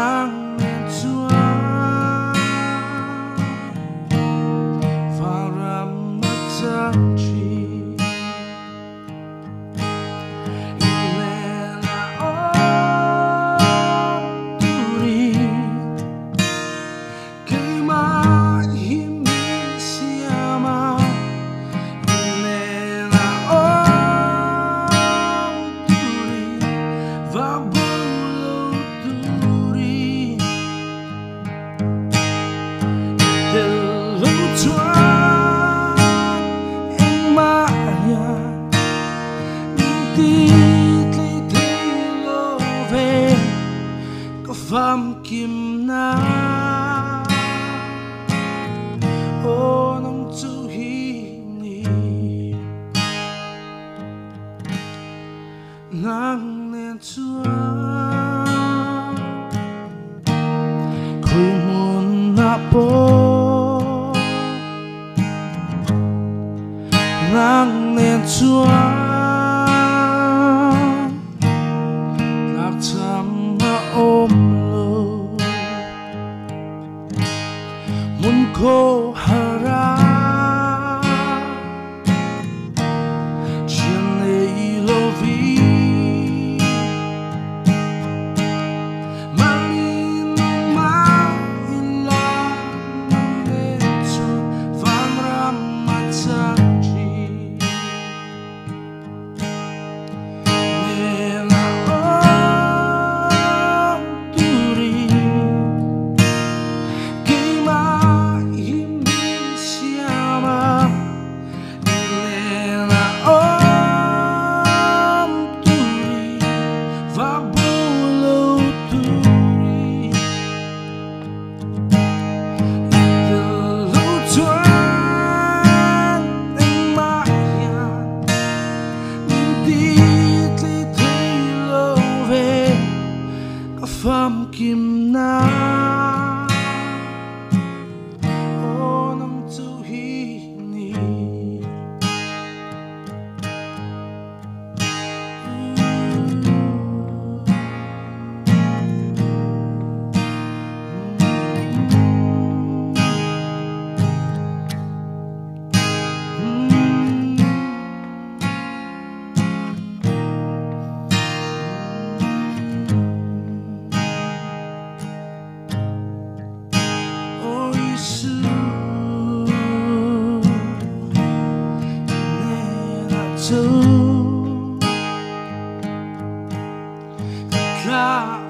tháng Vam kim na. O nang tu hi ni. Nang nen tua Kui mun na po Nang nen tua go. Fam kim na too. Cry